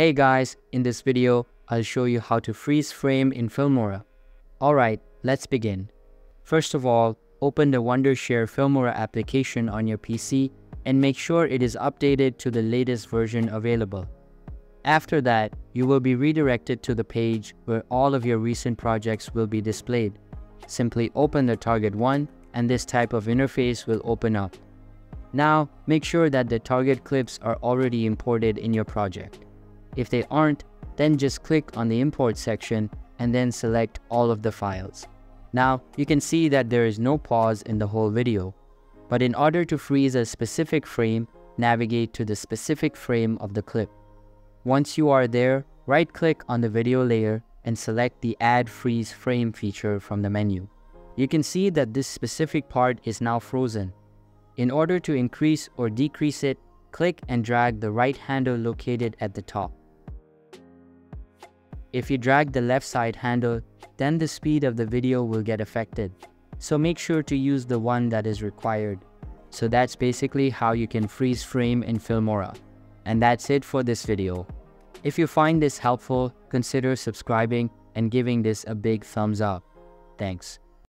Hey guys, in this video, I'll show you how to freeze frame in Filmora. Alright, let's begin. First of all, open the Wondershare Filmora application on your PC and make sure it is updated to the latest version available. After that, you will be redirected to the page where all of your recent projects will be displayed. Simply open the target one and this type of interface will open up. Now, make sure that the target clips are already imported in your project. If they aren't, then just click on the import section and then select all of the files. Now, you can see that there is no pause in the whole video. But in order to freeze a specific frame, navigate to the specific frame of the clip. Once you are there, right-click on the video layer and select the Add Freeze Frame feature from the menu. You can see that this specific part is now frozen. In order to increase or decrease it, click and drag the right handle located at the top. If you drag the left side handle, then the speed of the video will get affected. So make sure to use the one that is required. So that's basically how you can freeze frame in Filmora. And that's it for this video. If you find this helpful, consider subscribing and giving this a big thumbs up. Thanks.